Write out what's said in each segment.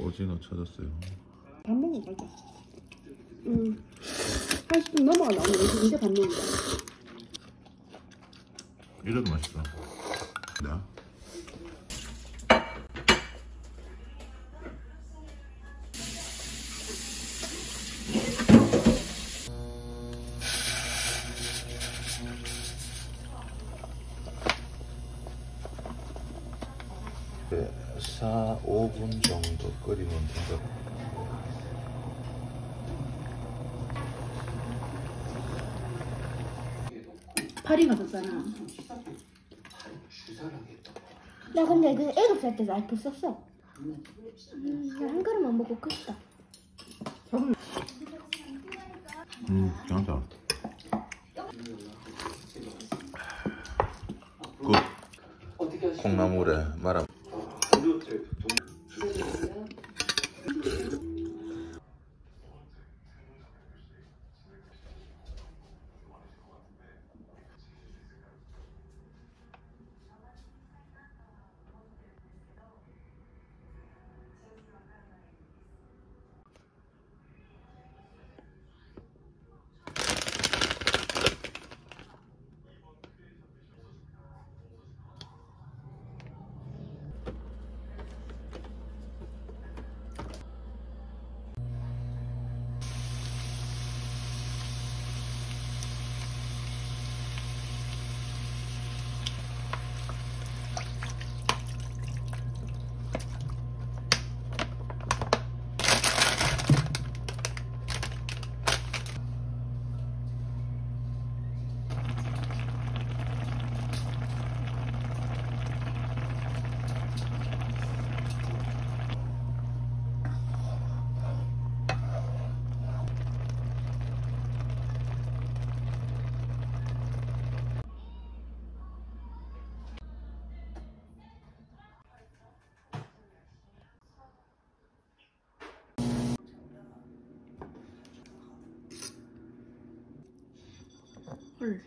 오징어 찾았어요. 밥 먹으러 가자. 응. 80분 넘어가 나오는데 이제 밥 먹는다. 이래도 맛있어. 네. 4, 5분 정도 끓이면 된다. 파리 갔었잖아. 나 근데 그 일곱 살 때도 알프 썼어. 음, 나한 그릇만 먹고 끝이다. 음, 괜찮다. 그 콩나물에 말아. 헐.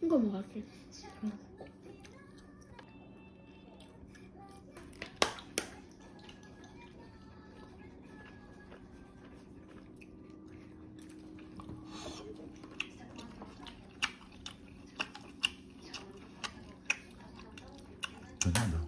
이거 먹을게. 괜 찮